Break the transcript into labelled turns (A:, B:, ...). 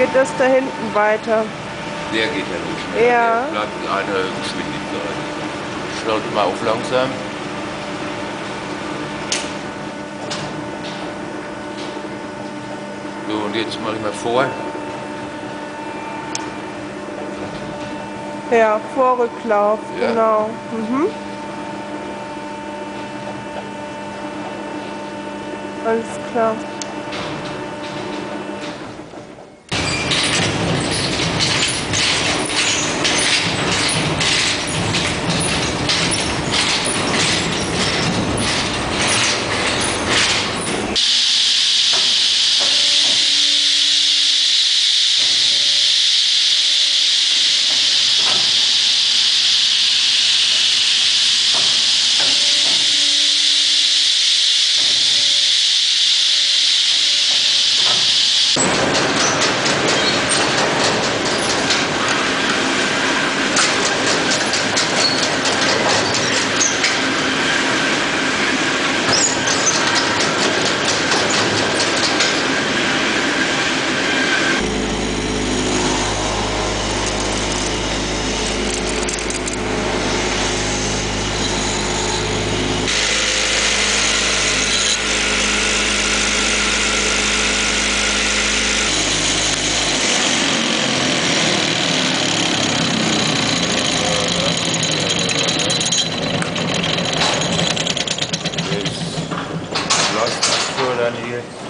A: geht das da hinten weiter.
B: Der geht ja nicht schneller.
A: Ja.
B: Der bleibt in einer Geschwindigkeit. Schaut mal auf langsam. So, und jetzt mache ich mal vor.
A: Ja, Vorrücklauf,
B: Ja.
A: genau. Mhm. Alles klar. around here.